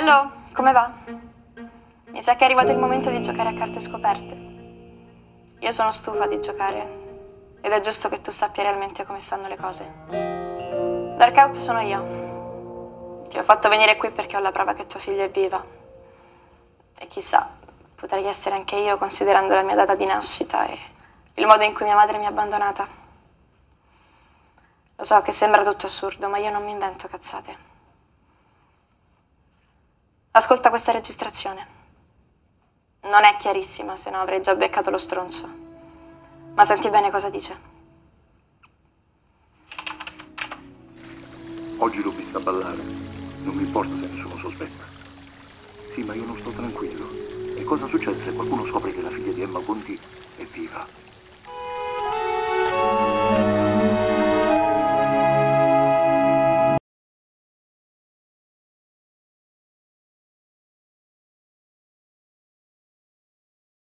Nando, come va? Mi sa che è arrivato il momento di giocare a carte scoperte. Io sono stufa di giocare ed è giusto che tu sappia realmente come stanno le cose. Darkout sono io. Ti ho fatto venire qui perché ho la prova che tuo figlio è viva. E chissà, potrei essere anche io considerando la mia data di nascita e il modo in cui mia madre mi ha abbandonata. Lo so che sembra tutto assurdo, ma io non mi invento cazzate. Ascolta questa registrazione. Non è chiarissima, se no avrei già beccato lo stronzo. Ma senti bene cosa dice. Oggi l'ho vista ballare. Non mi importa se nessuno sospetta. Sì, ma io non sto tranquillo. E cosa succede se qualcuno scopre che la figlia di Emma Conti